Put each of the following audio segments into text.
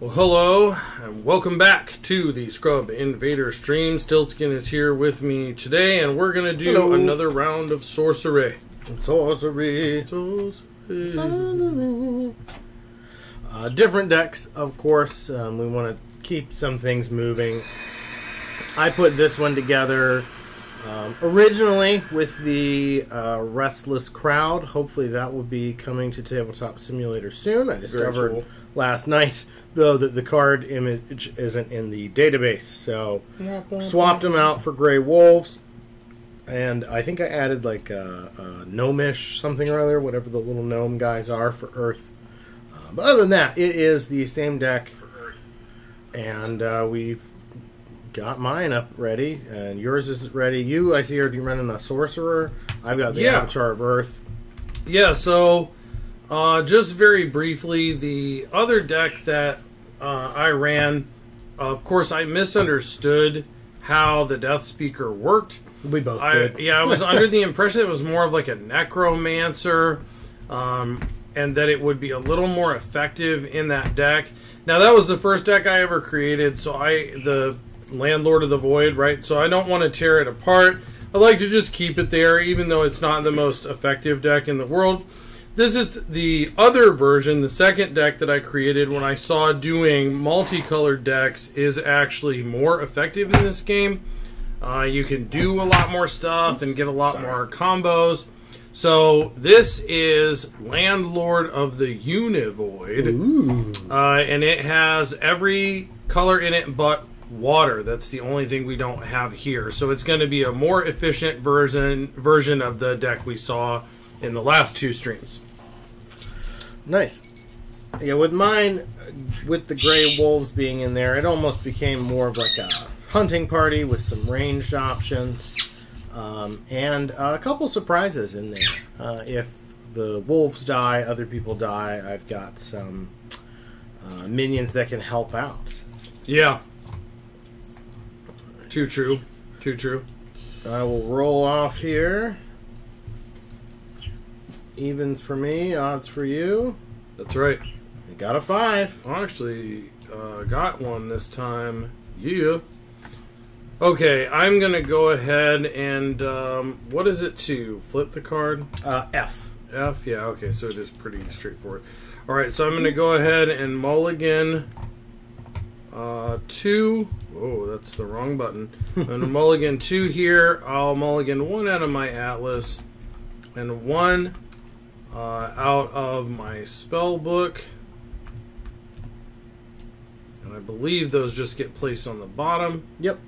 Well, hello, and welcome back to the Skrub Invader stream. Stiltzkin is here with me today, and we're going to do Hello. another round of sorcery. Sorcery. Sorcery. Uh, different decks, of course. Um, we want to keep some things moving. I put this one together um, originally with the uh, Restless Crowd. Hopefully, that will be coming to Tabletop Simulator soon. I discovered. Last night, though, that the card image isn't in the database. So, swapped them out for Grey Wolves. And I think I added like a, a gnomish something or other, whatever the little gnome guys are for Earth. Uh, but other than that, it is the same deck for Earth. And uh, we've got mine up ready, and yours is ready. You, I see, are you running a sorcerer? I've got the Yeah. Avatar of Earth. Yeah, so uh, just very briefly, the other deck that uh, I ran, of course, I misunderstood how the Death Speaker worked. We both I, did. yeah, I was under the impression it was more of like a necromancer, um, and that it would be a little more effective in that deck. Now that was the first deck I ever created, so I the landlord of the void, right? So I don't want to tear it apart. I like to just keep it there, even though it's not the most effective deck in the world. This is the other version, the second deck that I created when I saw doing multicolored decks is actually more effective in this game. Uh, you can do a lot more stuff and get a lot more combos. So this is Landlord of the Univoid, uh, and it has every color in it but water. That's the only thing we don't have here. So it's going to be a more efficient version version of the deck we saw in the last two streams. Nice. Yeah, with mine, with the Grey Wolves being in there, it almost became more of like a hunting party with some ranged options um, and a couple surprises in there. Uh, if the wolves die, other people die, I've got some uh, minions that can help out. Yeah. Too true. Too true. I will roll off here. Evens for me, odds for you. That's right. You got a five. I actually uh, got one this time. Yeah. Okay, I'm gonna go ahead and um, what is it to flip the card? Uh, F. F. Yeah. Okay, so it is pretty straightforward. All right, so I'm gonna go ahead and mulligan uh, two. Oh, that's the wrong button. I'm gonna mulligan two here. I'll mulligan one out of my atlas and one uh, out of my spell book. And I believe those just get placed on the bottom. Yep.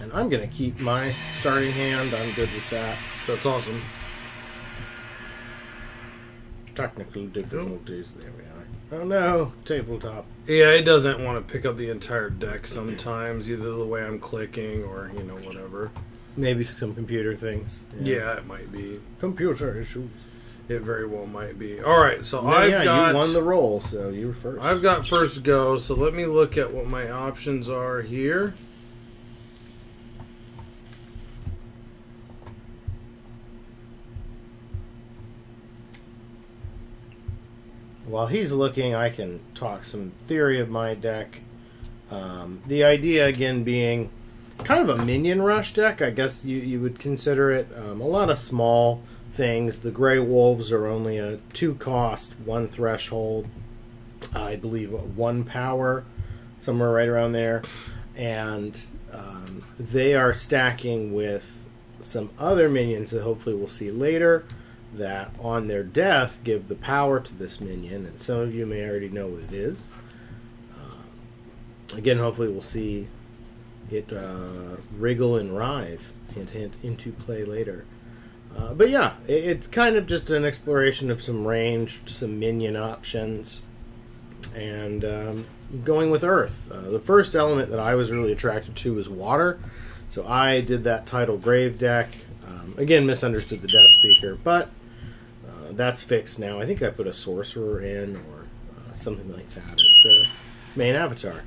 And I'm going to keep my starting hand. I'm good with that. That's awesome. Technical difficulties. There we are. Oh no, tabletop. Yeah, it doesn't want to pick up the entire deck sometimes, either the way I'm clicking or, you know, whatever. Maybe some computer things. Yeah, it might be. Computer issues. It very well might be. All right, so No, I've yeah, got you won the roll, so you were first. I've got first go. So let me look at what my options are here. While he's looking, I can talk some theory of my deck. Um, the idea, again, being kind of a minion rush deck. I guess you, you would consider it. Um, a lot of small things. The Grey Wolves are only a two cost, one threshold. I believe one power, somewhere right around there. And um, they are stacking with some other minions that hopefully we'll see later that on their death give the power to this minion, and some of you may already know what it is. Um, again, hopefully, we'll see it uh, wriggle and writhe hint, hint, into play later. Uh, but yeah, it, it's kind of just an exploration of some range, some minion options, and um, going with Earth. Uh, the first element that I was really attracted to was water, so I did that title Grave deck. Um, again, misunderstood the Death Speaker, but uh, that's fixed now. I think I put a sorcerer in or uh, something like that as the main avatar.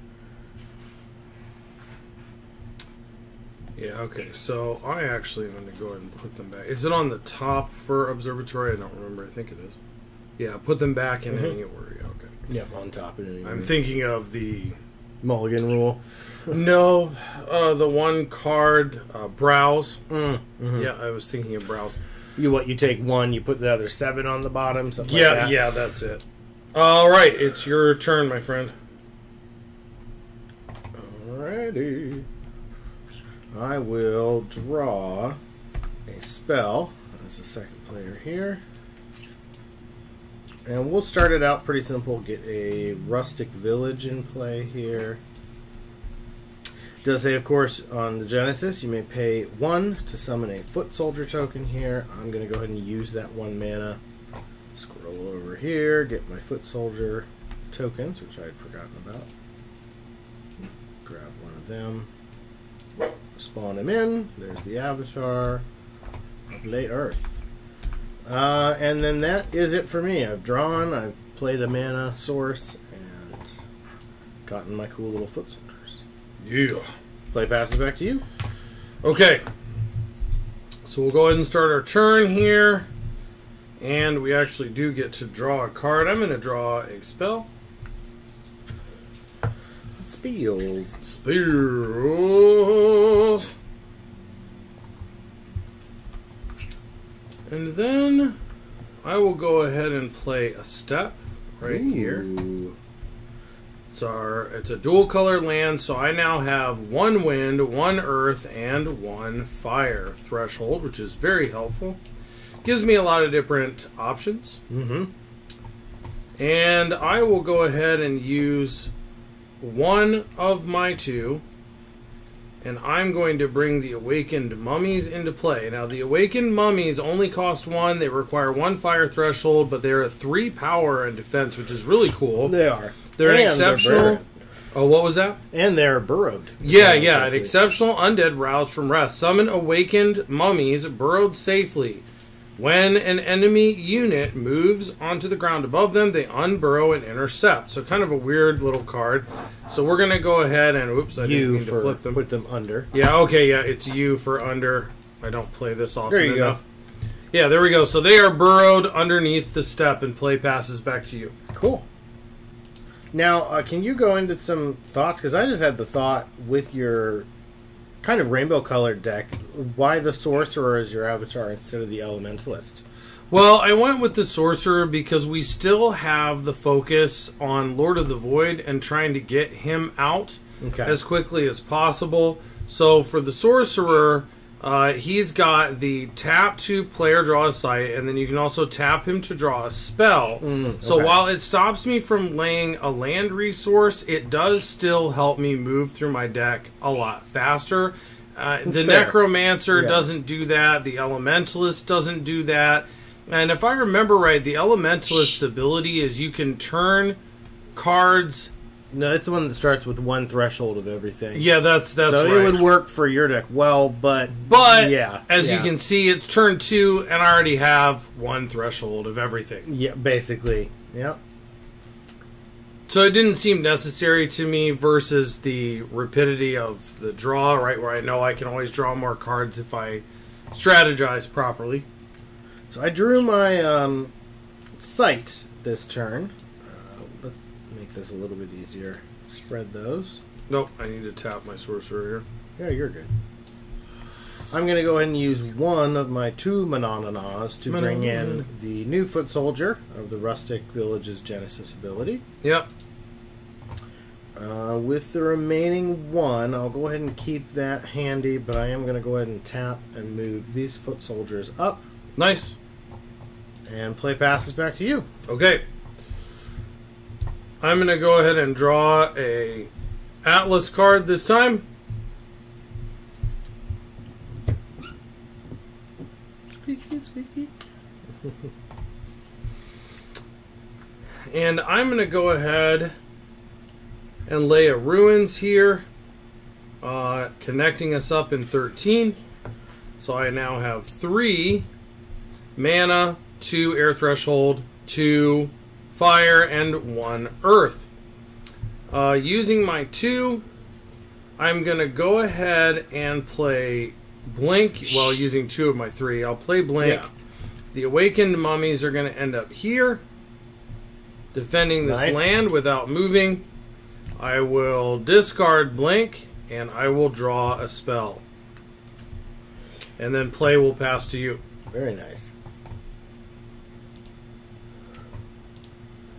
Yeah, okay. So I actually am going to go ahead and put them back. Is it on the top for observatory? I don't remember. I think it is. Yeah, put them back in Mhm. any order. Yeah, okay. Yep, on top of it. I'm thinking of the Mulligan rule. no, uh, the one card uh, browse. Mm, mhm. Yeah, I was thinking of browse. You what? You take one, you put the other seven on the bottom. Something Yeah, like that. yeah, that's it. All right, it's your turn, my friend. Alrighty. I will draw a spell as the second player here. And we'll start it out pretty simple. Get a rustic village in play here. Does say, of course, on the Genesis, you may pay one to summon a foot soldier token here. I'm going to go ahead and use that one mana. Scroll over here, get my foot soldier tokens, which I had forgotten about grab one of them, spawn him in. There's the avatar of Late Earth. Uh, and then that is it for me. I've drawn, I've played a mana source, and gotten my cool little foot soldiers. Yeah. Play passes back to you. Okay. So we'll go ahead and start our turn here. And we actually do get to draw a card. I'm going to draw a spell. Spiels. Spears. And then I will go ahead and play a step right here. It's our it's a dual color land, so I now have one wind, one earth, and one fire threshold, which is very helpful. Gives me a lot of different options. Mm-hmm. And I will go ahead and use one of my two. And I'm going to bring the Awakened Mummies into play. Now, the Awakened Mummies only cost one. They require one fire threshold, but they're at three power and defense, which is really cool. They are. They're an And exceptional. burrowed. oh, what was that? and they're burrowed. Yeah, yeah. An exceptional undead roused from rest. Summon awakened mummies burrowed safely. When an enemy unit moves onto the ground above them, they unburrow and intercept. So kind of a weird little card. So we're gonna go ahead and oops, I didn't You mean to flip them. put them under. Yeah, okay, yeah, it's you for under. I don't play this often There you go. enough. Yeah, there we go. So they are burrowed underneath the step, and play passes back to you. Cool. Now, uh, can you go into some thoughts? Because I just had the thought with your kind of rainbow colored deck, why the sorcerer is your avatar instead of the elementalist? Well, I went with the sorcerer because we still have the focus on Lord of the Void and trying to get him out Okay. as quickly as possible. So for the sorcerer, uh, he's got the tap to player draw a sight, and then you can also tap him to draw a spell. So Mm, okay. while it stops me from laying a land resource, it does still help me move through my deck a lot faster. Uh, the fair. necromancer Yeah. doesn't do that. The elementalist doesn't do that. And if I remember right, the elementalist's ability is you can turn cards. No, it's the one that starts with one threshold of everything. Yeah, that's that's so right. it would work for your deck well, but But yeah, as you can see, it's turn two, and I already have one threshold of everything. yeah, basically, yeah. So it didn't seem necessary to me versus the rapidity of the draw, right? Where I know I can always draw more cards if I strategize properly. So I drew my um, sight this turn. Make this a little bit easier. Spread those. Nope, I need to tap my sorcerer here. Yeah, you're good. I'm going to go ahead and use one of my two Manananas to bring in the new foot soldier of the Rustic Village's Genesis ability. Yep. Uh, with the remaining one, I'll go ahead and keep that handy, but I am going to go ahead and tap and move these foot soldiers up Nice. and play passes back to you. Okay. I'm going to go ahead and draw a Atlas card this time. Squeaky, squeaky. And I'm going to go ahead and lay a ruins here, uh, connecting us up in 13. So I now have three mana, two air threshold, two fire, and one earth. Uh, using my two, I'm going to go ahead and play Blink. Well, using two of my three, I'll play Blink. Yeah. The awakened mummies are going to end up here. defending this Nice. land without moving. I will discard blink and I will draw a spell. And then play will pass to you. Very nice.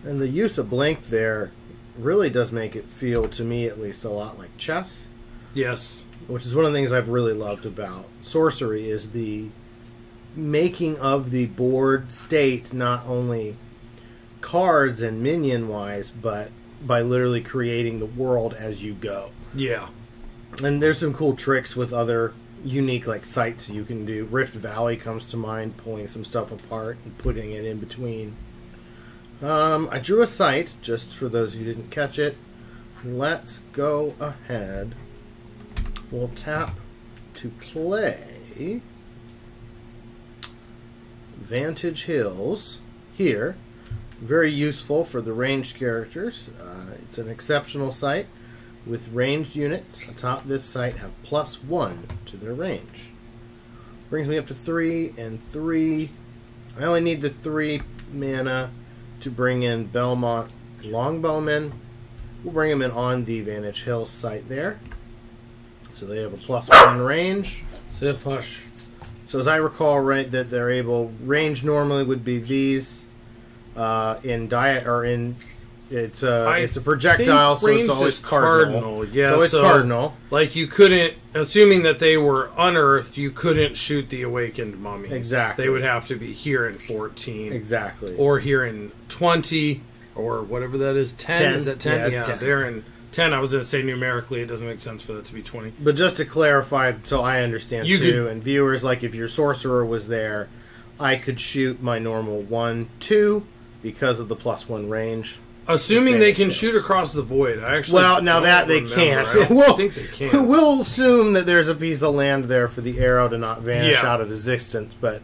And the use of blink there really does make it feel, to me at least, a lot like chess, Yes. which is one of the things I've really loved about sorcery is the making of the board state not only cards and minion wise, but by literally creating the world as you go. Yeah. And there's some cool tricks with other unique like sites you can do. Rift Valley comes to mind, pulling some stuff apart and putting it in between. Um, I drew a site just for those who didn't catch it. Let's go ahead. We'll tap to play Vantage Hills here. Very useful for the ranged characters. Uh, it's an exceptional site with ranged units atop this site have plus one to their range. Brings me up to three and three. I only need the three mana to bring in Belmont Longbowmen. We'll bring them in on the Vantage Hill site there. So they have a plus one range. So as I recall, right, that they're able range normally would be these. Uh, in diet or in it's a I it's a projectile, so it's always cardinal. cardinal, yeah, it's always so- cardinal. Like you couldn't, assuming that they were unearthed, you couldn't shoot the awakened mummy. Exactly. They would have to be here in 14. Exactly. Or here in 20, or whatever that is. 10? 10. Is that 10? Yeah, Yeah, it's 10. they're in 10. I was going to say numerically, it doesn't make sense for that to be 20. But just to clarify, so I understand You too, could- and viewers, like if your sorcerer was there, I could shoot my normal one, two because of the plus one range. Assuming they can shoot across the void. I actually Well, now that they can't, I we'll, think they can. we'll assume that there's a piece of land there for the arrow to not vanish Yeah. out of existence. But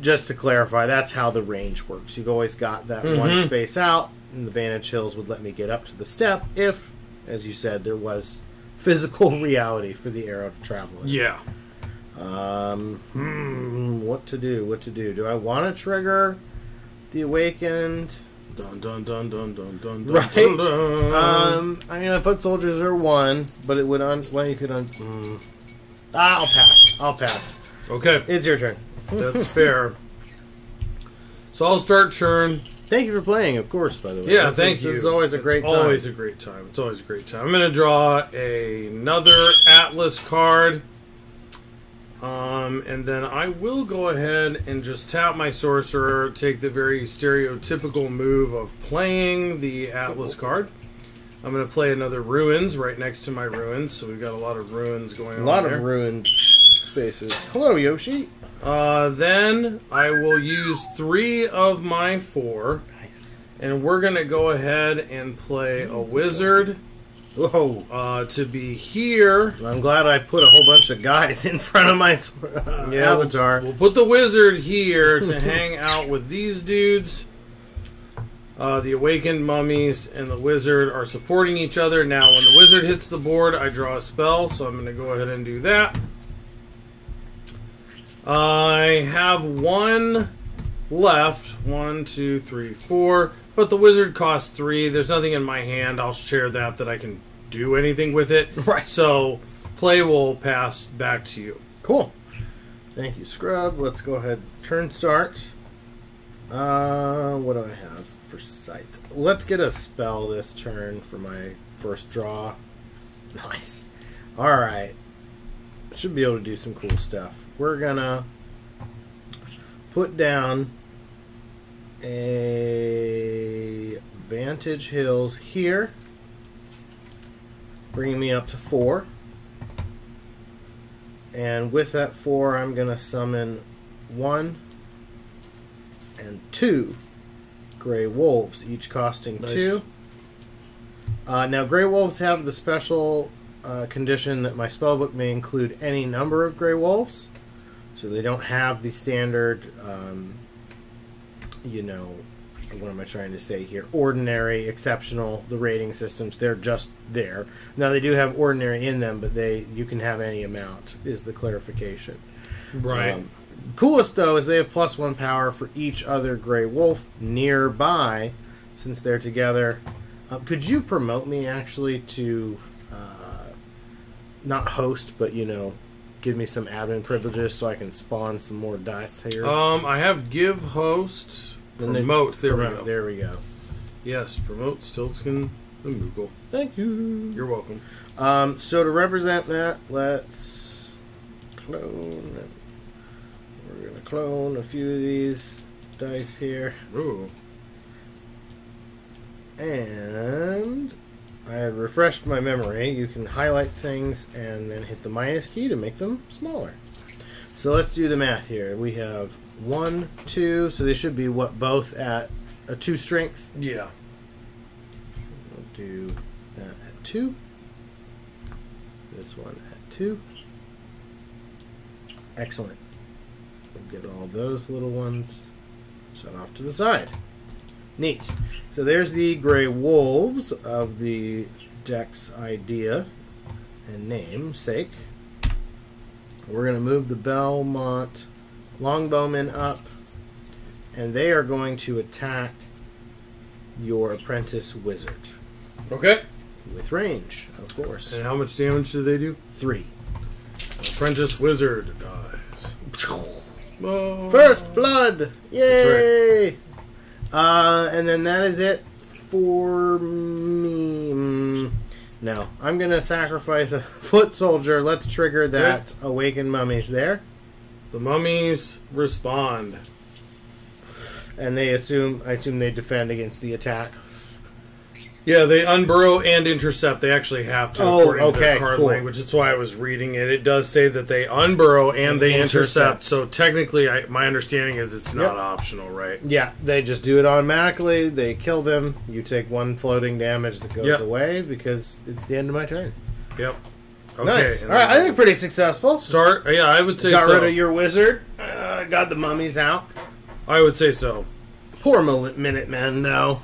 just to clarify, that's how the range works. You've always got that one Mhm. space out, and the Vantage Hills would let me get up to the step if, as you said, there was physical reality for the arrow to travel. in. Yeah. Um, hmm, what to do? What to do? Do I want to trigger the awakened? Dun dun dun dun dun dun dun. Right. dun, dun. Um, I mean, foot soldiers are one, but it would on. Well, you could on. Mm. Ah, I'll pass. I'll pass. okay. It's your turn. That's fair. So I'll start turn. Thank you for playing, of course. By the way, Yeah, This thank is, you. This is always a It's great time. Always a great time. It's always a great time. I'm going to draw another Atlas card. Um, and then I will go ahead and just tap my sorcerer, take the very stereotypical move of playing the Atlas card. I'm going to play another Ruins right next to my Ruins, so we've got a lot of Ruins going on. a on lot there. of ruined spaces. Hello, Yoshi. Uh, then I will use three of my four, and we're gonna go ahead and play a wizard Whoa! uh, to be here. I'm glad I put a whole bunch of guys in front of my uh, Yeah, we'll- avatar. We'll, put the wizard here to hang out with these dudes. Uh, the awakened mummies and the wizard are supporting each other. Now, when the wizard hits the board, I draw a spell, so I'm going to go ahead and do that. I have one left. One, two, three, four. But the wizard costs three. There's nothing in my hand. I'll share that that I can do anything with it. Right. So play will pass back to you. Cool. Thank you, Skrub. Let's go ahead. Turn start. Uh, what do I have for sights? Let's get a spell this turn for my first draw. Nice. All right. Should be able to do some cool stuff. We're gonna put down a Vantage Hills here, bringing me up to four. And with that four, I'm going to summon one and two gray wolves, each costing Nice. two. Uh, now, gray wolves have the special uh, condition that my spellbook may include any number of gray wolves, so they don't have the standard, um, you know, what am I trying to say here? Ordinary, exceptional, the rating systems. They're just there. Now they do have ordinary in them, but they you can have any amount. Is the clarification? Um, coolest though is they have plus one power for each other gray wolf nearby since they're together. Uh, could you promote me actually to uh, not host, but you know, give me some admin privileges so I can spawn some more dice here? Um, I have give host Then they- promote. There we go. There we go. Yes, promote Stiltzkin the Moogle. Thank you. You're welcome. Um, so to represent that, let's clone. We're gonna clone a few of these dice here, Ooh. and I have refreshed my memory. You can highlight things and then hit the minus key to make them smaller. So let's do the math here. We have one, two, so they should be what both at a two strength. Yeah. We'll do that at two. This one at two. Excellent. We'll get all those little ones set off to the side. Neat. So there's the Grey Wolves of the deck's idea and namesake. We're going to move the Belmont Longbowmen up, and they are going to attack your apprentice wizard Okay. with range, of course. And how much damage do they do? Three. Apprentice Wizard dies. Oh. First blood! Yay! Uh, and then that is it for me. No, I'm gonna sacrifice a foot soldier. Let's trigger that awakened mummies there, The mummies respond. and they assume. I assume they defend against the attack. Yeah, they unburrow and intercept. They actually have to, Oh, according to okay, their card cool. language. That's why I was reading it. It does say that they unburrow and they intercept. Intercept. So technically, I, my understanding is it's not Yep. optional, right? Yeah, they just do it automatically. They kill them. You take one floating damage that goes Yep. away because it's the end of my turn. Yep. Okay. nice. All right, I think pretty successful. start. Yeah, I would say Got so. rid of your wizard. Uh, got the mummies out. I would say so. Poor Minutemen, though.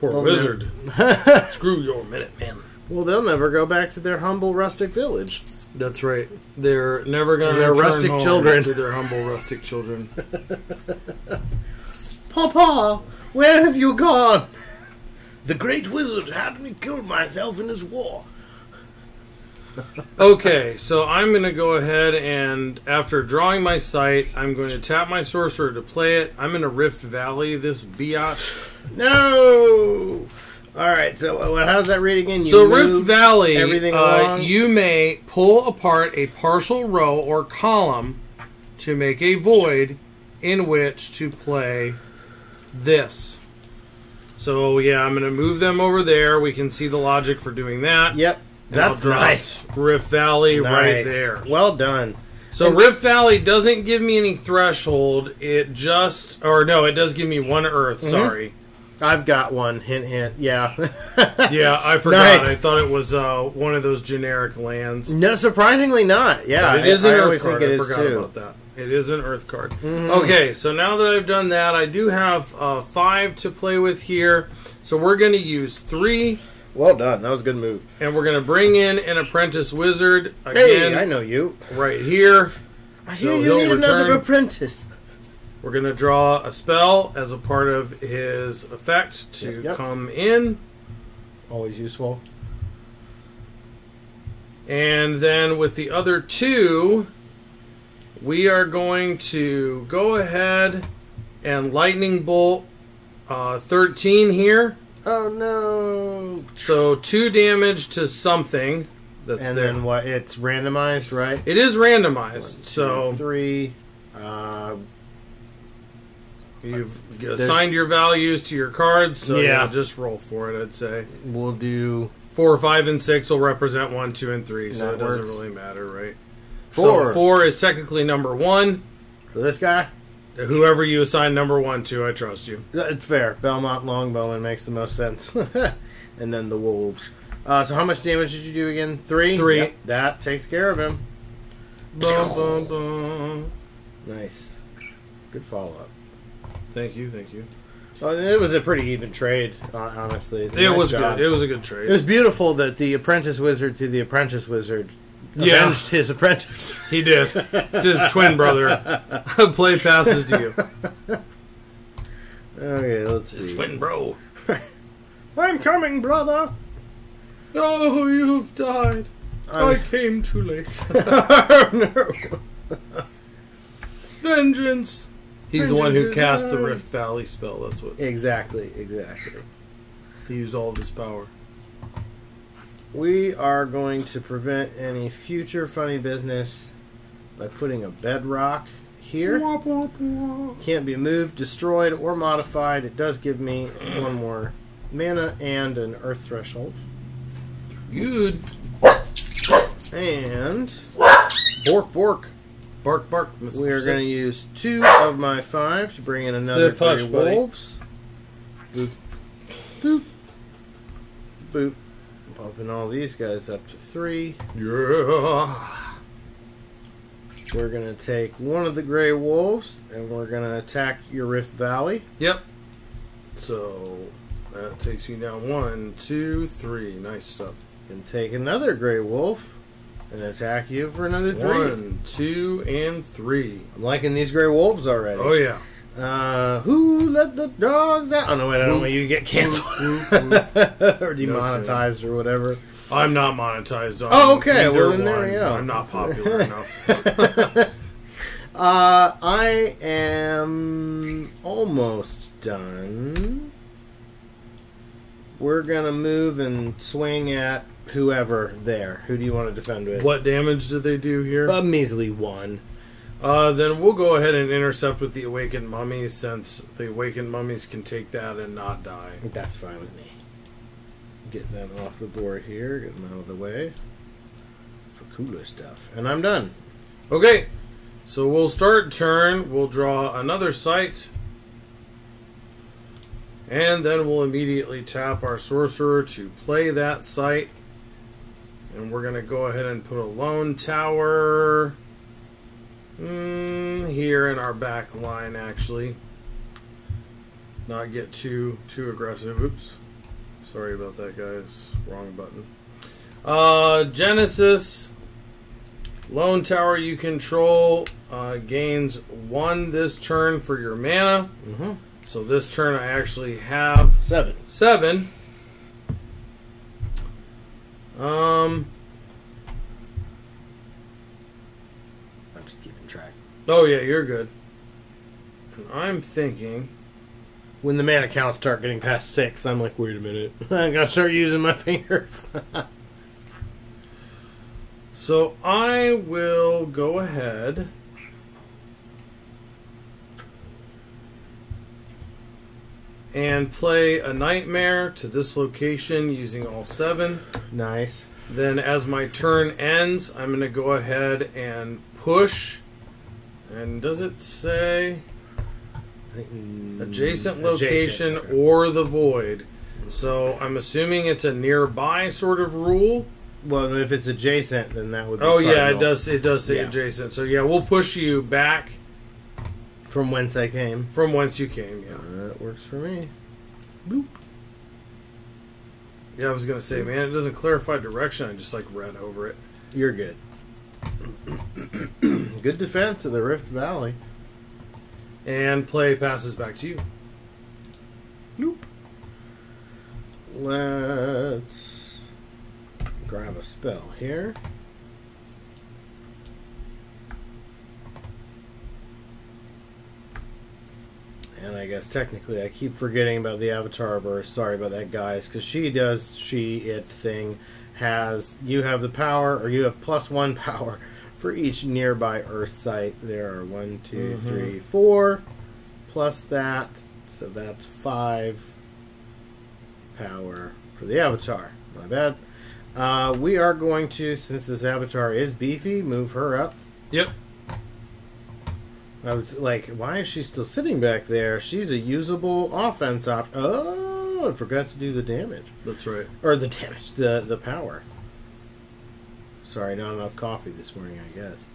Poor Well, wizard. Screw your minute, man. Well, they'll never go back to their humble rustic village. That's right. They're never going to They're rustic children. to their humble rustic children. Papa, where have you gone? The great wizard had me kill myself in his war. Okay, so I'm going to go ahead and after drawing my sight, I'm going to tap my sorcerer to play it. I'm in a Rift Valley, this biatch. No. All right. So, what? How's that read again? You So Rift Valley, everything uh, you may pull apart a partial row or column to make a void in which to play this. So yeah, I'm going to move them over there. We can see the logic for doing that. Yep. And That's nice. Rift Valley right there. Well done. So Rift Valley doesn't give me any threshold. It just, or no, it does give me one Earth. Mm-hmm. Sorry. I've got one. Hint, hint. Yeah. Yeah, I forgot. Nice. I thought it was uh, one of those generic lands. no, surprisingly not. Yeah, But it is I, an I Earth card. think it I is forgot too. about that. It is an Earth card. Mm-hmm. Okay, so now that I've done that, I do have uh, five to play with here. So we're going to use three, Well done. That was a good move. and we're going to bring in an apprentice wizard Hey, again I know you. right here. I So you need another return. apprentice. We're going to draw a spell as a part of his effect to Yep, yep. come in. Always useful. And then with the other two, we are going to go ahead and lightning bolt uh, 13 here. Oh no! So two damage to something that's And there. then what? It's randomized, right? it is randomized. so three. Uh, you've assigned your values to your cards. So Yeah. yeah, just roll for it. I'd say we'll do four, five, and six will represent one, two, and three. So That it doesn't works. really matter, right? Four. So four is technically number one. for this guy. Whoever you assign number one to, I trust you. It's fair. Belmont Longbowman makes the most sense. and then the wolves. Uh, so how much damage did you do again? Three. Three. Yep, that takes care of him. Bum, bum, bum. Nice. Good follow up. Thank you, thank you. Well, it was a pretty even trade, uh, honestly. It Nice was job. good. It was a good trade. It was beautiful that the apprentice wizard to the apprentice wizard Yeah. avenged his apprentice. He did. It's his twin brother. Play passes to you. Okay, let's His see. twin bro. I'm coming, brother. Oh, you've died. I I'm- came too late. oh, no. Vengeance. He's the one who cast the mine. Rift Valley spell. That's what Exactly, exactly. he used all of his power. We are going to prevent any future funny business by putting a bedrock here. Wah, wah, wah. Can't be moved, destroyed, or modified. It does give me one more mana and an earth threshold. Good. And bork bork. Bark, bark. Mr. We are going to use two of my five to bring in another Sith, three buddy. wolves. Boop, boop, boop. Bumping all these guys up to three. Yeah. We're going to take one of the gray wolves and we're going to attack your Rift Valley. Yep. So that takes you down one, two, three. Nice stuff. And take another gray wolf and attack you for another three. One, two, and three. I'm liking these gray wolves already. Oh yeah. Uh, who let the dogs out? Oh no, wait, I don't want you to get canceled or demonetized or whatever. I'm not monetized on. Oh, okay. Well, then there we go. I'm not popular enough. Uh, I am almost done. We're gonna move and swing at whoever there. Who do you want to defend with? what damage did they do here? A measly one. Uh, then we'll go ahead and intercept with the awakened mummies, since the awakened mummies can take that and not die. That's fine with me. Get them off the board here. Get them out of the way for cooler stuff, and I'm done. Okay, so we'll start turn. We'll draw another site. And then we'll immediately tap our sorcerer to play that site. And we're going to go ahead and put a lone tower mm, here in our back line, actually. Not get too too aggressive. Oops. Sorry about that, guys. Wrong button. Uh, Genesis. Lone tower you control uh, gains one this turn for your mana. Mm-hmm. So this turn I actually have Seven. seven. Um. I'm just keeping track. Oh yeah, you're good. And I'm thinking. When the mana counts start getting past six, I'm like, wait a minute, I gotta start using my fingers. So I will go ahead. And play a nightmare to this location using all seven. nice. Then, as my turn ends, I'm going to go ahead and push. And does it say I mm, adjacent location adjacent. or the void? So I'm assuming it's a nearby sort of rule. Well, if it's adjacent, then that would. be Oh yeah, it does. It does say Yeah. adjacent. So yeah, we'll push you back From whence I came. from whence you came. Yeah. That works for me. Boop. Yeah, I was gonna say, man, it doesn't clarify direction. I just like read over it. You're good. good defense of the Rift Valley. And play passes back to you. Nope. Let's grab a spell here. And I guess technically I keep forgetting about the Avatar burst. Sorry about that, guys. Because she does, she, it thing has, you have the power, or you have plus one power for each nearby Earth site. There are one, two, Mhm. three, four, plus that. So that's five power for the Avatar. My bad. Uh, we are going to, since this Avatar is beefy, move her up. Yep. I was like, why is she still sitting back there? She's a usable offense op. Oh, I forgot to do the damage That's right. or the damage, the the power. Sorry, not enough coffee this morning, I guess.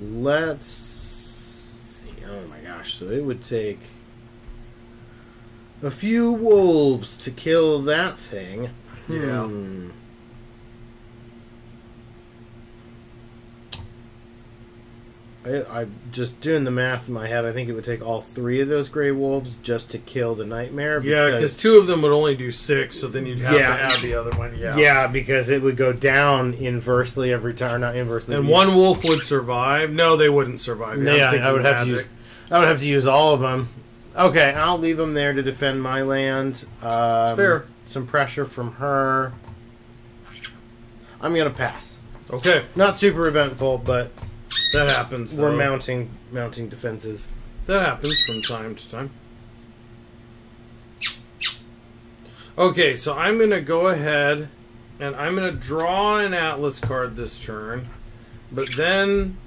Let's see. Oh my gosh! So it would take a few wolves to kill that thing. Yeah. Hmm. I, I'm just doing the math in my head. I think it would take all three of those gray wolves just to kill the nightmare. Yeah, because two of them would only do six, so then you'd have Yeah. to add the other one. Yeah. yeah, because it would go down inversely every time. or Not inversely. And one wolf would survive. No, they wouldn't survive. Yeah, I would have to use. I would have to use all of them. Okay, I'll leave them there to defend my land. Um, Fair. Some pressure from her. I'm gonna pass. Okay, Not super eventful, but that happens. we're mounting mounting defenses. That happens from time to time. Okay, so I'm going to go ahead and I'm going to draw an Atlas card this turn. But then,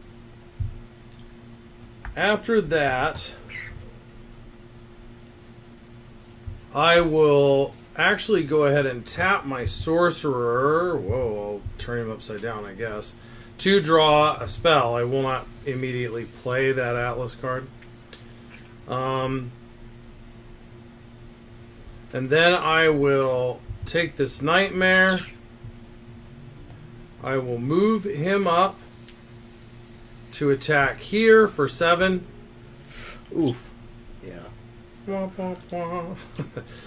after that, I will actually go ahead and tap my Sorcerer. Whoa, I'll turn him upside down, I guess. To draw a spell. I will not immediately play that Atlas card. Um, and then I will take this nightmare. I will move him up to attack here for seven. Oof. Yeah. Wah, wah, wah.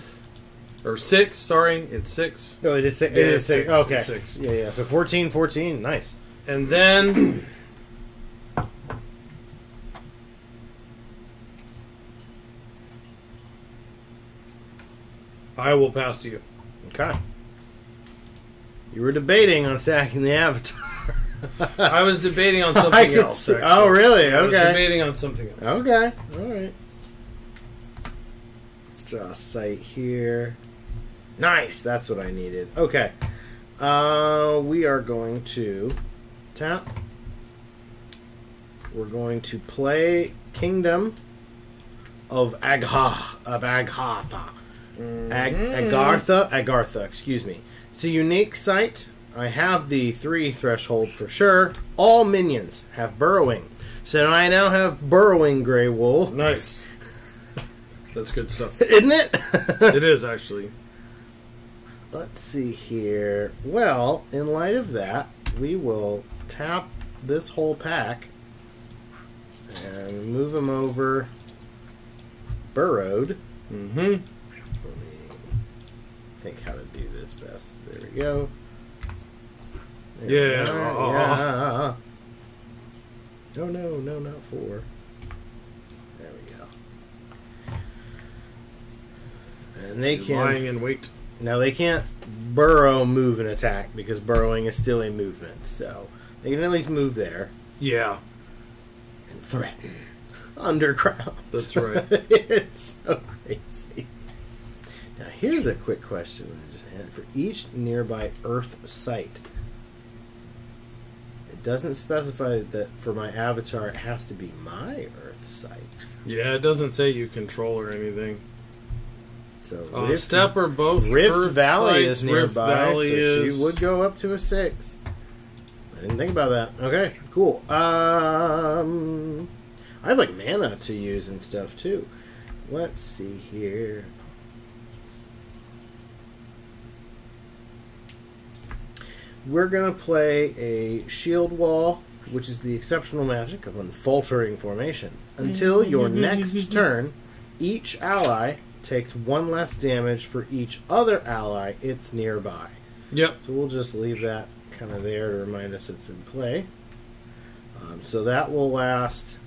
or six, sorry, it's six. Oh, it is six. Yeah, it is it's six. six, Okay. six. Yeah, yeah. So 14, 14. Nice. And then I will pass to you. Okay. You were debating on attacking the Avatar. I was debating on something else. see- actually. oh, really? I was Okay. debating on something else. Okay. All right. Let's draw a sight here. Nice. That's what I needed. Okay. Uh, we are going to tap. We're going to play Kingdom of Agha of Aghatha. Ag- mm-hmm. Agartha, Agartha, excuse me. It's a unique site. I have the three threshold for sure. All minions have burrowing. So I now have burrowing Grey wool. Nice. That's good stuff. Isn't it? it is actually. Let's see here. Well, in light of that, we will tap this whole pack and move them over burrowed. Mm-hmm. Let me think how to do this best. There we go. There we Yeah. are. yeah. Oh no, no, not four. There we go. And they can Lying in wait. now they can't burrow, move, and attack because burrowing is still a movement. So they can at least move there Yeah, and threaten underground. That's right. it's so crazy. Now here's a quick question I just had for each nearby Earth site. It doesn't specify that for my avatar it has to be my Earth sites. yeah. It doesn't say you control or anything. So Uh, Rift- step or both. Rift Earth Valley sites, is nearby, Valley so is. she would go up to a six. I didn't think about that. Okay, cool. Um, I have like mana to use and stuff too. Let's see here. We're gonna play a shield wall, which is the exceptional magic of unfaltering formation. Until your next turn, each ally takes one less damage for each other ally it's nearby. Yep. So we'll just leave that kind of there to remind us it's in play. Um, so that will last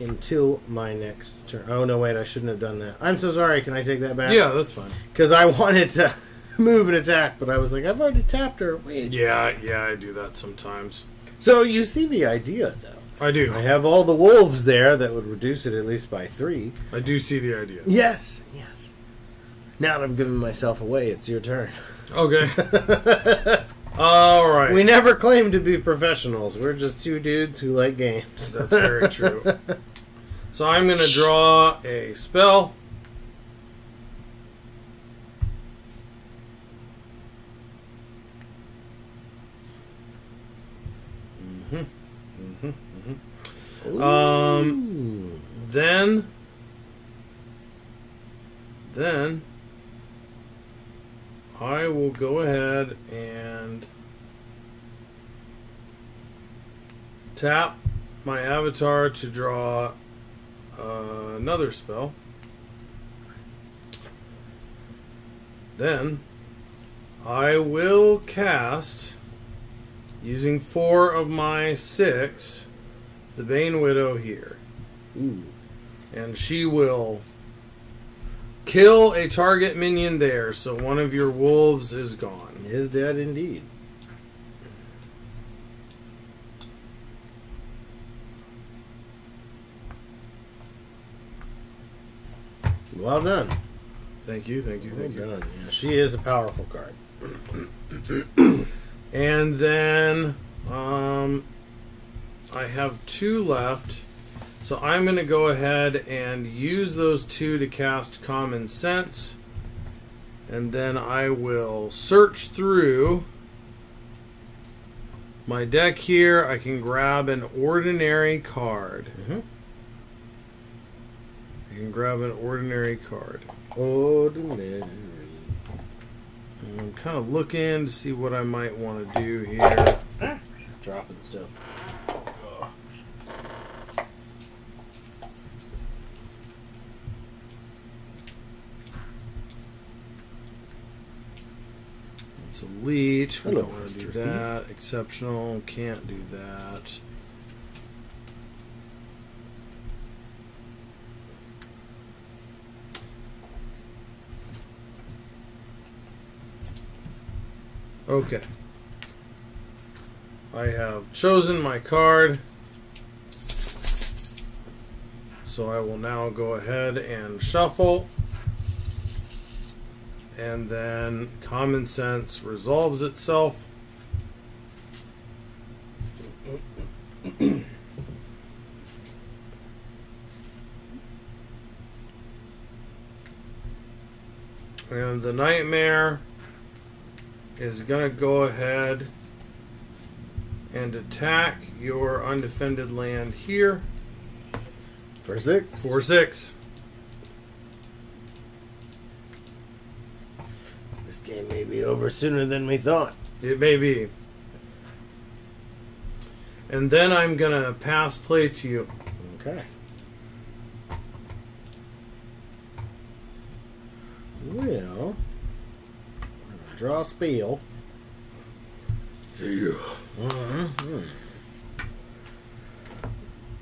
until my next turn. Oh no, wait, I shouldn't have done that. I'm so sorry. Can I take that back? Yeah, that's fine. because I wanted to move and attack, but I was like, I've already tapped her. Wait. Yeah, yeah, I do that sometimes. So you see the idea, though. I do. I have all the wolves there that would reduce it at least by three. I do see the idea. Yes, yes. Now that I'm giving myself away, it's your turn. Okay. All right. We never claim to be professionals. We're just two dudes who like games. That's very true. So I'm going to draw a spell. Mm-hmm. Mm-hmm. Mm-hmm. Um, then, then I will go ahead and tap my avatar to draw uh, another spell. Then I will cast, using four of my six, the Bane Widow here. Ooh. And she will kill a target minion there, so one of your wolves is gone. Is dead indeed. Well done. Thank you, thank you, Well thank you. done. Yeah, she is a powerful card. And then um, I have two left. So I'm going to go ahead and use those two to cast Common Sense. And then I will search through my deck here. I can grab an ordinary card. Mhm. I can grab an ordinary card. Ordinary. I'm kind of looking to see what I might want to do here. Dropping stuff. It's elite. We don't want to do that. Exceptional. Can't do that. Okay. I have chosen my card. So I will now go ahead and shuffle and then common sense resolves itself. and the nightmare is going to go ahead and attack your undefended land here For six. for six. This game may be over sooner than we thought. It may be. And then I'm gonna pass play to you. Okay. Well, draw a spell. Yeah. Mm-hmm.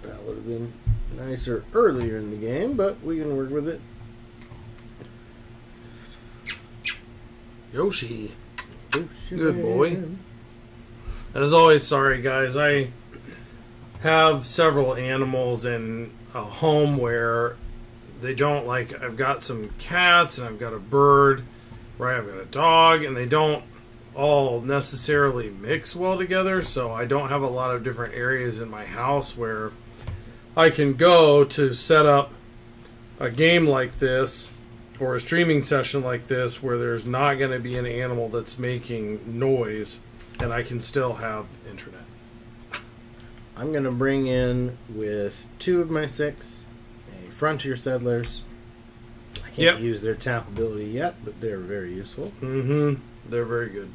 That would have been nicer earlier in the game, but we can work with it. Yoshi. Oh, Good boy. As always, sorry guys. I have several animals in a home where they don't like. I've got some cats and I've got a bird, right? I've got a dog, and they don't all necessarily mix well together. So I don't have a lot of different areas in my house where I can go to set up a game like this or a streaming session like this where there's not going to be an animal that's making noise and I can still have internet. I'm going to bring in with two of my six a Frontier Settlers. I can't Yep. use their tap ability yet, but they're very useful. Mm-hmm. They're very good.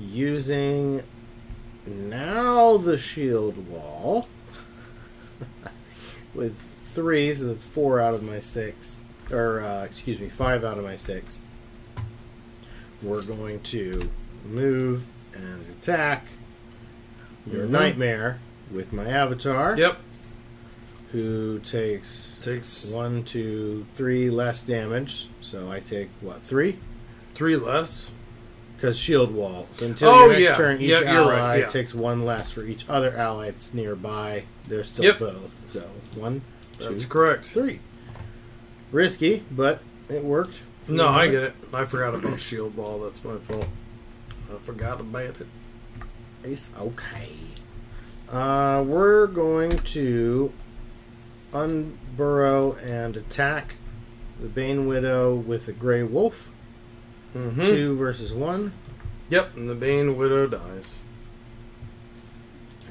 Using now the shield wall with three, so that's four out of my six, or uh, excuse me, five out of my six. We're going to move and attack your Mhm. nightmare with my avatar, Yep. who takes Takes one, two, three less damage. So I take what three? three less. Because shield wall. So until Oh, your next yeah. turn, each Yeah, ally right, yeah. takes one less for each other ally that's nearby. They're still Yep. both. So one, two, That's correct. three. Risky, but it worked. No, I get it. I forgot about shield wall. That's my fault. I forgot about it. It's okay. Uh, we're going to unburrow and attack the Bane Widow with a Grey Wolf. Mm-hmm. Two versus one. Yep. And the Bane Widow dies.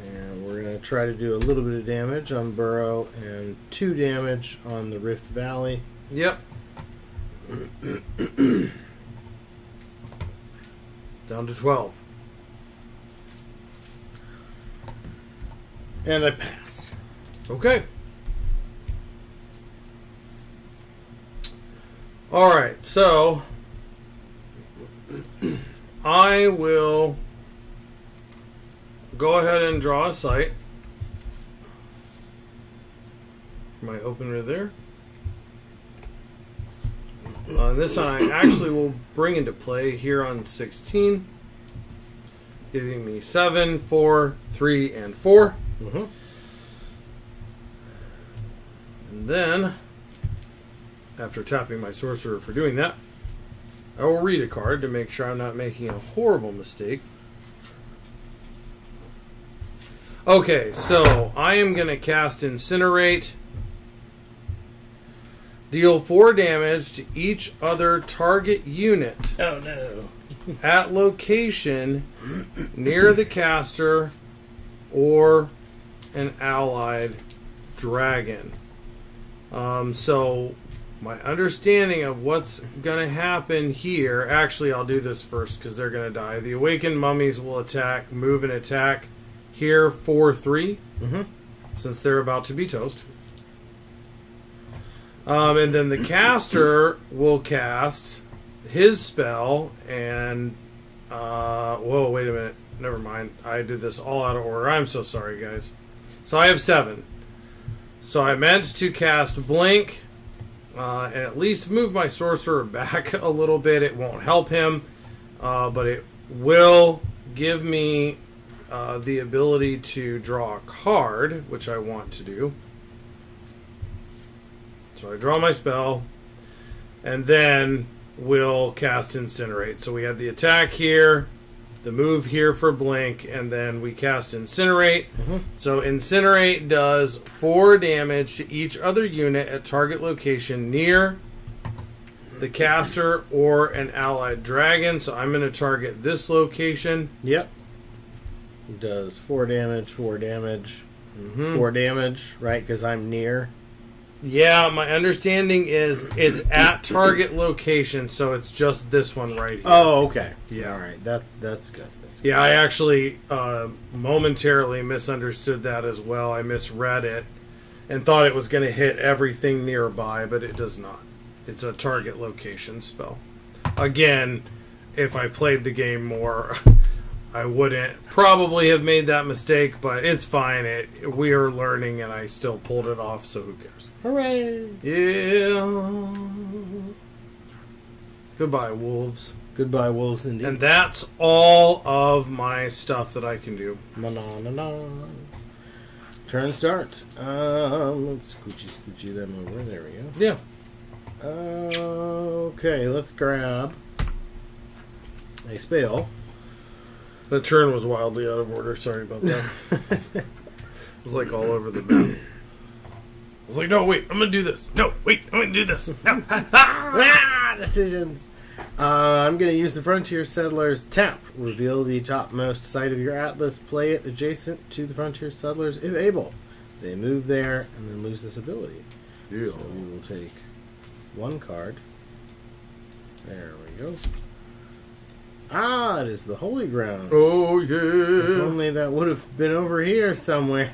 And we're going to try to do a little bit of damage on Burrow and two damage on the Rift Valley. Yep. Down to twelve. And I pass. Okay. All right, so I will go ahead and draw a sight. My opener there. Uh, this one I actually will bring into play here on 16, giving me 7, 4, 3, and 4. Mm-hmm. And then, after tapping my sorcerer for doing that, I will read a card to make sure I'm not making a horrible mistake. Okay, so I am going to cast Incinerate. Deal 4 damage to each other target unit Oh no. at location near the caster or an allied dragon. Um, so, my understanding of what's going to happen here. Actually, I'll do this first because they're going to die. The awakened mummies will attack, move and attack here 4 3 Mm-hmm. since they're about to be toast. Um, and then the caster will cast his spell and uh, whoa, wait a minute. Never mind. I did this all out of order. I'm so sorry, guys. So I have seven. So I meant to cast blink uh, and at least move my sorcerer back a little bit. It won't help him, uh, but it will give me uh, the ability to draw a card, which I want to do. So I draw my spell, and then we'll cast Incinerate. So we have the attack here, the move here for Blink, and then we cast Incinerate. So Incinerate does 4 damage to each other unit at target location near the caster or an allied dragon. So I'm going to target this location. Yep. Does four damage, four damage, Mhm. four damage, right? Because I'm near. Yeah, my understanding is it's at target location, so it's just this one right here. Oh, okay. Yeah. All right. That's that's good. That's good. Yeah, I actually uh, momentarily misunderstood that as well. I misread it and thought it was going to hit everything nearby, but it does not. It's a target location spell. Again, if I played the game more, I wouldn't probably have made that mistake, but it's fine. It we are learning, and I still pulled it off, so who cares? Hooray! Yeah. Goodbye, wolves. Goodbye, wolves. Indeed. And that's all of my stuff that I can do. Bananas. Turn start. Um, let's scoochy scoochy them over. There we go. Yeah. Okay, let's grab a spell. The turn was wildly out of order. Sorry about that. it was like all over the map. I was like, no, wait, I'm gonna do this. No, wait, I'm gonna do this. No. ah, decisions. Uh, I'm going to use the Frontier Settlers tap. Reveal the topmost site of your atlas. Play it adjacent to the Frontier Settlers if able. They move there and then lose this ability. So we will take one card. There we go. Ah, it is the Holy Ground. Oh yeah. If only that would have been over here somewhere.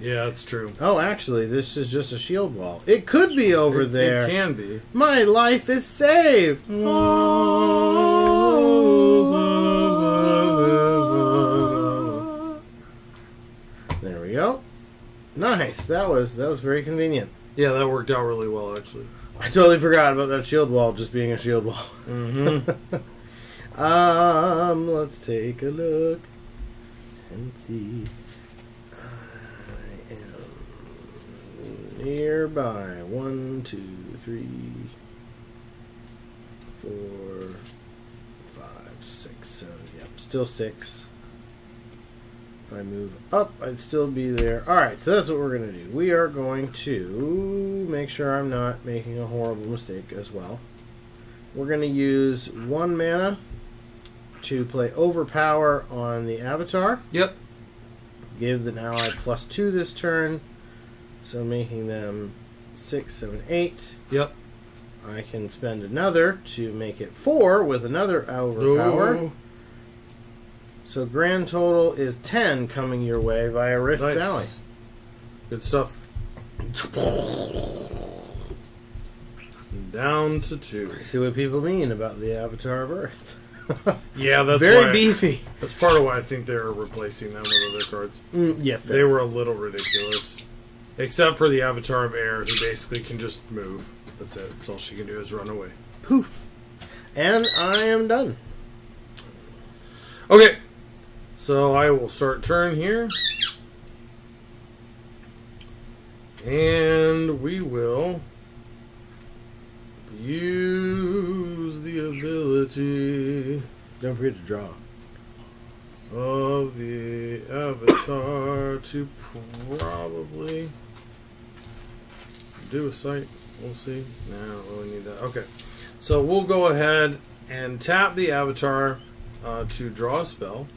Yeah, that's true. Oh, actually, this is just a shield wall. It could be over It- there. It can be. My life is saved. There we go. Nice. That was that was very convenient. Yeah, that worked out really well, actually. I totally forgot about that shield wall just being a shield wall. Mm-hmm. Um, let's take a look and see. I am nearby. One, two, three, four, five, six, seven. Yep, still six. If I move up, I'd still be there. Alright, so that's what we're going to do. We are going to make sure I'm not making a horrible mistake as well. We're going to use one mana to play Overpower on the Avatar. Yep. Give the ally plus two this turn, so making them six, seven, eight. Yep. I can spend another to make it four with another Overpower. Oh. So grand total is 10 coming your way via Rift Nice. Valley. Good stuff. Down to two. See what people mean about the Avatar of Earth. Yeah, that's Very why, beefy. That's part of why I think they're replacing them with other cards. Mm, yeah, They were a little ridiculous, except for the Avatar of Air, who basically can just move. That's it. That's all she can do is run away. poof. And I am done. Okay, so I will start turn here, and we will use the ability Don't forget to draw. of the avatar to probably do a site. We'll see. No, I don't really need that. Okay, so we'll go ahead and tap the avatar uh, to draw a spell.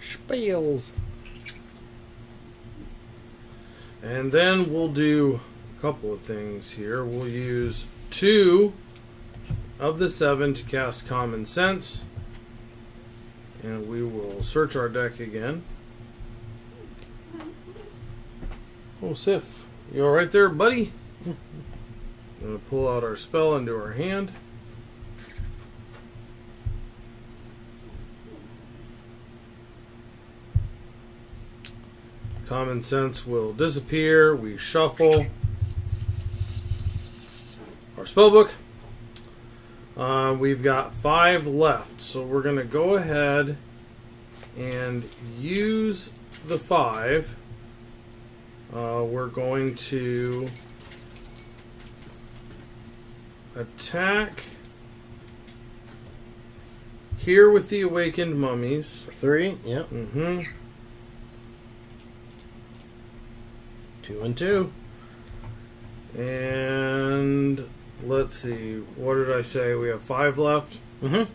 Spells. And then we'll do a couple of things here. We'll use two of the seven to cast Common Sense. And we will search our deck again. Oh, Sif, you alright there, buddy? Gonna pull out our spell into our hand. Common sense will disappear. We shuffle our spellbook. Uh, we've got five left, so we're going to go ahead and use the five. Uh, we're going to attack here with the awakened mummies. Three. Yep. Mm-hmm. Two and two. And let's see, what did I say? We have five left. Mm-hmm.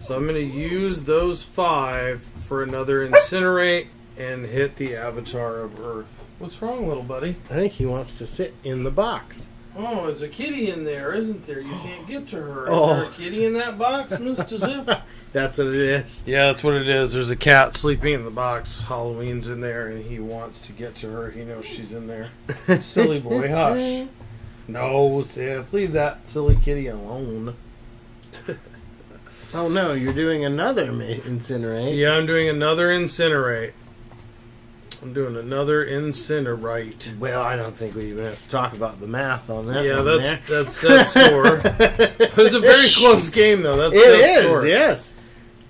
So I'm going to use those five for another incinerate and hit the avatar of Earth. What's wrong, little buddy? I think he wants to sit in the box. Oh, there's a kitty in there, isn't there? You can't get to her. Is Oh. there a kitty in that box, Mr. Zip? That's what it is. Yeah, that's what it is. There's a cat sleeping in the box. Halloween's in there, and he wants to get to her. He knows she's in there. Silly boy, hush. No, Sif, leave that silly kitty alone. Oh no, you're doing another incinerate. Yeah, I'm doing another incinerate. I'm doing another incinerate. Well, I don't think we even have to talk about the math on that. Yeah, one that's there. that's that score. it's a very close game, though. That's It that is, score. yes.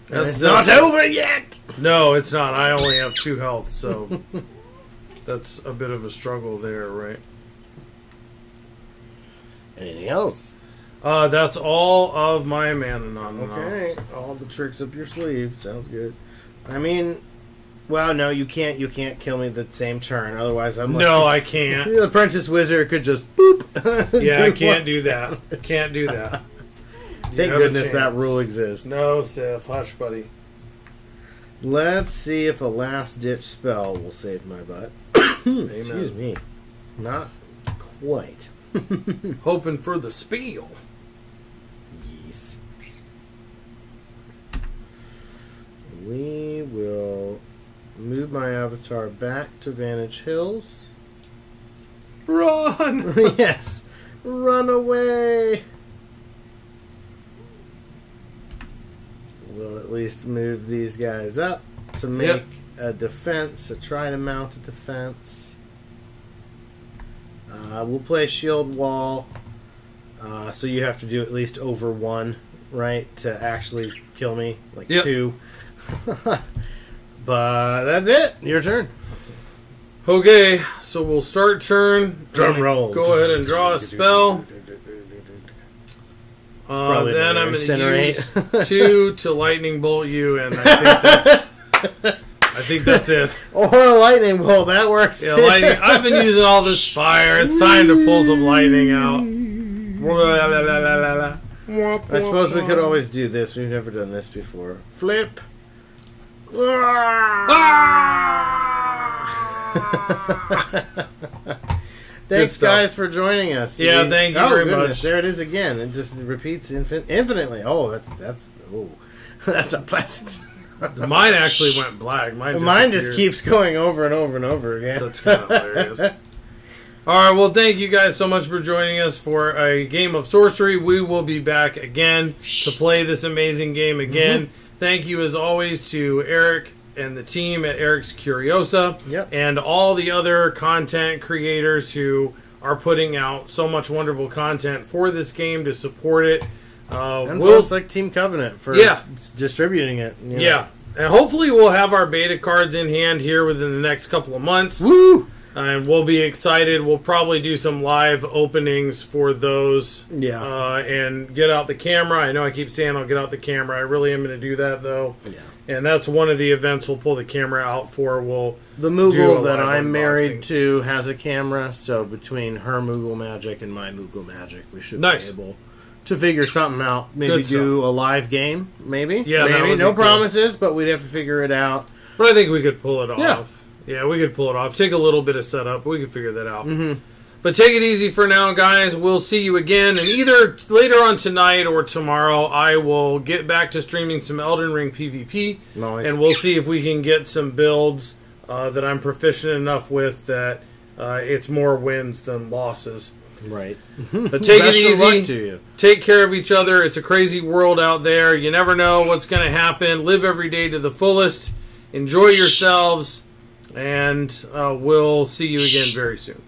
That's it's not that- over yet. No, it's not. I only have two health, so that's a bit of a struggle there, right? Anything else? Uh, that's all of my mana non. Okay, all the tricks up your sleeve. Sounds good. I mean, well, no, you can't. You can't kill me the same turn. Otherwise, I'm like, No, I can't. The apprentice wizard could just boop. Yeah, I can't do that. Can't do that. Thank goodness that rule exists. No, Sif, hush, buddy. Let's see if a last ditch spell will save my butt. Excuse me. Not quite. Hoping for the spiel. Yes. We will move my avatar back to Vantage Hills. Run! yes. Run away. We'll at least move these guys up to make Yep. a defense, to try to mount a defense. Uh, we'll play shield wall. Uh, so you have to do at least over one, right, to actually kill me, like Yep. two. but that's it. Your turn. Okay, so we'll start turn. Drum roll. Go ahead and draw a spell. Uh, then I'm going to use two to lightning bolt you, and I think that's. I think that's it. Or a lightning bolt. That works. Yeah, too. lightning. I've been using all this fire. It's time to pull some lightning out. I suppose we could always do this. We've never done this before. Flip. Ah! Thanks, guys, for joining us. Yeah, thank you oh, very goodness, much. There it is again. It just repeats infin- infinitely. Oh, that's that's oh, that's a pleasant. Mine actually went black. Mine, Mine just keeps going over and over and over again. That's kind of hilarious. All right, well, thank you guys so much for joining us for a game of sorcery. We will be back again to play this amazing game again. Thank you, as always, to Erik and the team at Erik's Curiosa Yep. and all the other content creators who are putting out so much wonderful content for this game to support it. Uh, and we'll folks like Team Covenant for Yeah. distributing it. you know. yeah, and hopefully we'll have our beta cards in hand here within the next couple of months. Woo! and we'll be excited. We'll probably do some live openings for those. Yeah. Uh, and get out the camera. I know I keep saying I'll get out the camera. I really am going to do that though. Yeah. And that's one of the events we'll pull the camera out for. We'll The Moogle that I'm unboxing. married to has a camera, so between her Moogle magic and my Moogle magic, we should Nice. be able to figure something out. Maybe Good do a live game, maybe. Yeah, maybe. No be cool. promises, but we'd have to figure it out. But I think we could pull it off. Yeah. Yeah, we could pull it off. Take a little bit of setup. We could figure that out. Mm-hmm. But take it easy for now, guys. We'll see you again. And either later on tonight or tomorrow, I will get back to streaming some Elden Ring PvP. Nice. And we'll see if we can get some builds uh, that I'm proficient enough with that uh, it's more wins than losses. Right. But take Best it easy. to you. Take care of each other. It's a crazy world out there. You never know what's going to happen. Live every day to the fullest. Enjoy yourselves. And uh, we'll see you again very soon.